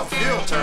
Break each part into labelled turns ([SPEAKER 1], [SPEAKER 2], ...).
[SPEAKER 1] don't feel dirty.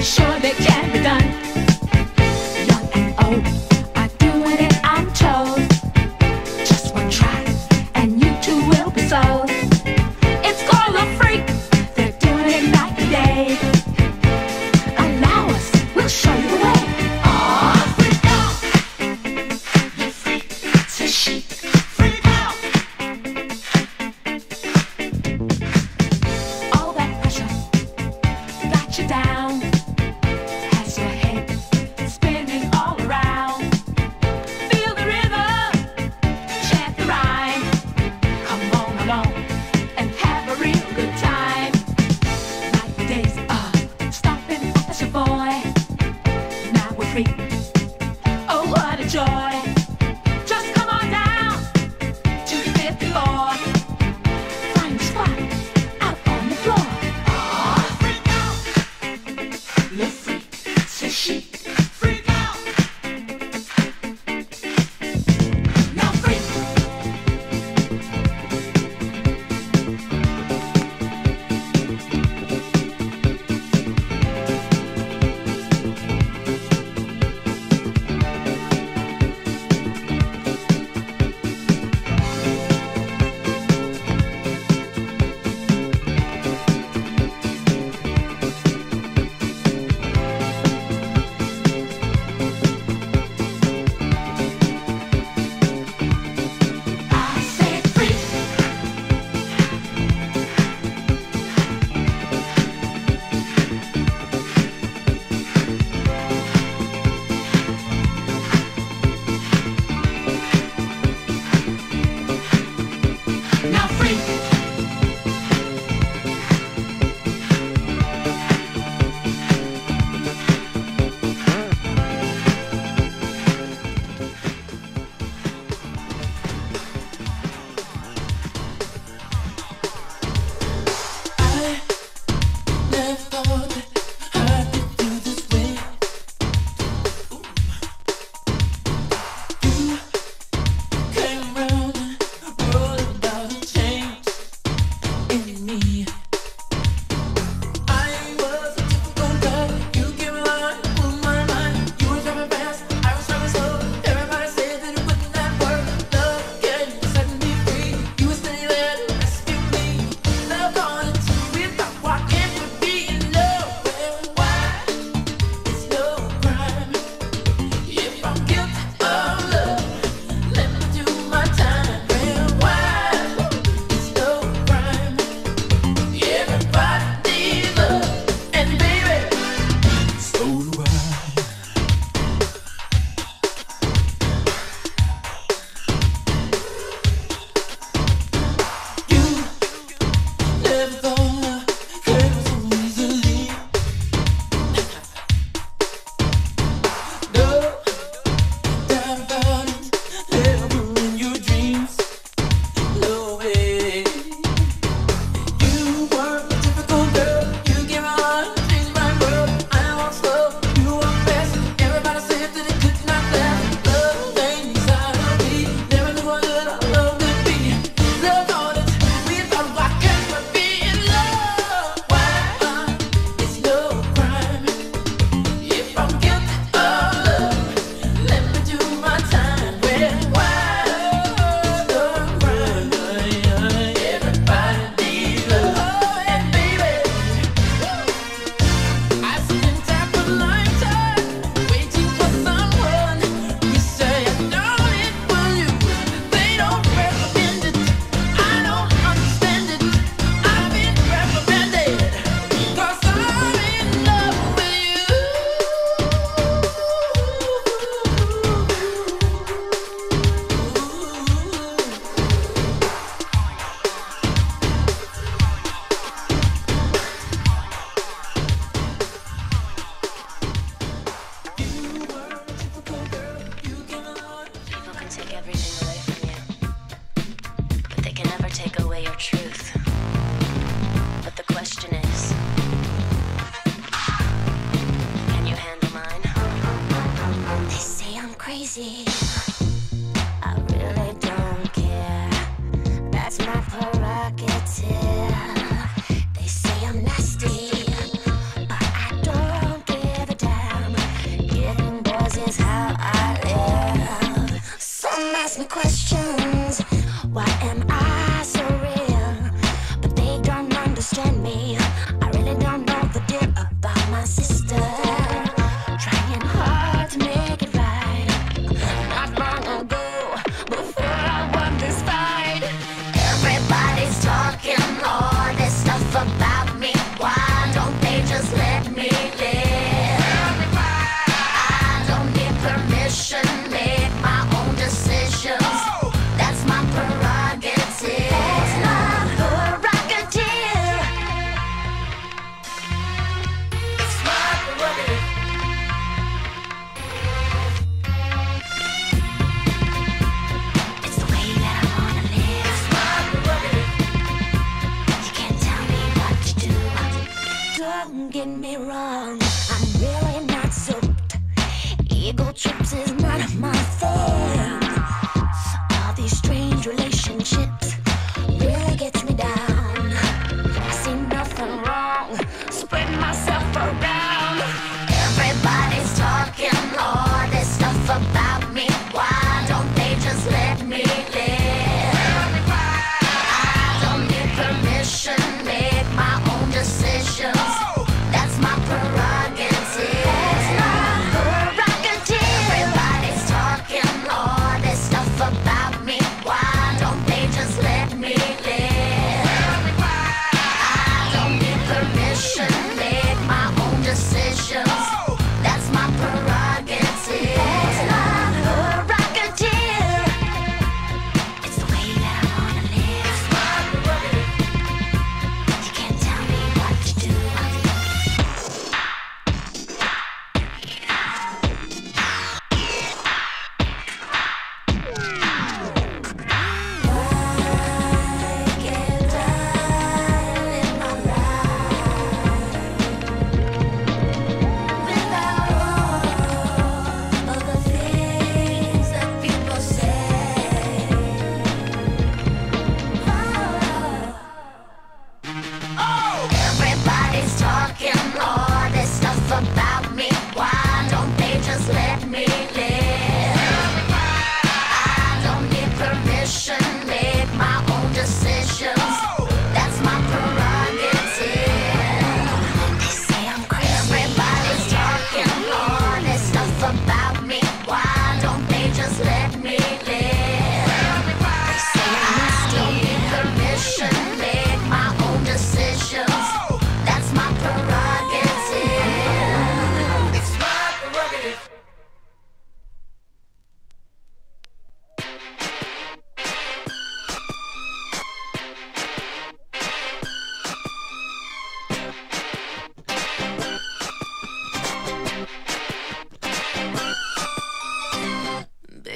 [SPEAKER 2] They say I'm nasty,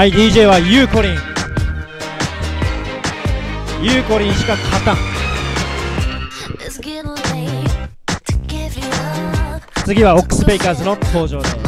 [SPEAKER 3] はい DJ はゆうこりんゆうこりんしか勝たん。次はオックス・ベイカーズの登場です。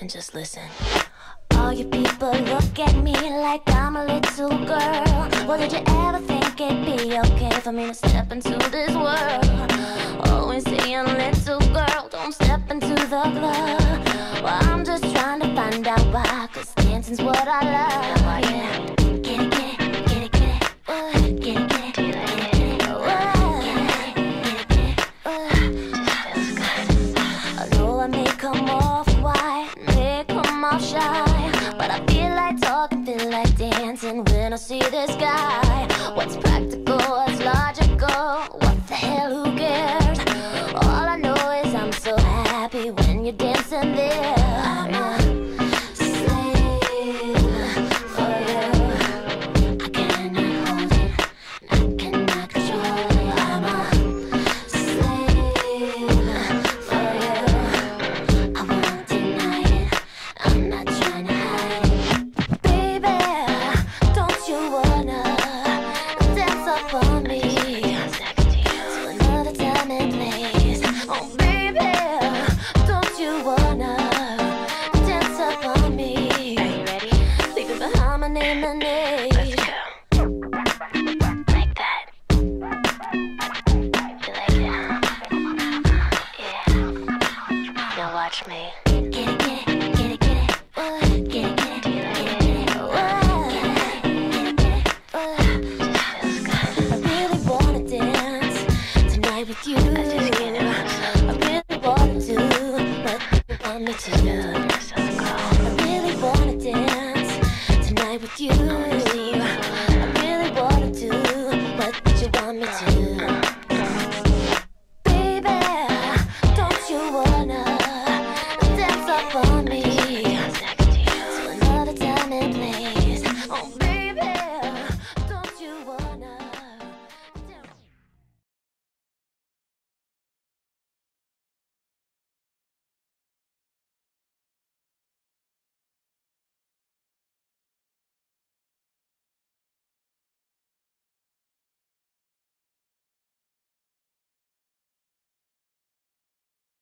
[SPEAKER 4] and just listen. All you people look at me like I'm a little girl. Well, did you ever think it'd be okay for me to step into this world? Always saying, little girl, don't step into the club. Well, I'm just trying to find out why, cause dancing's what I love. Yeah. see this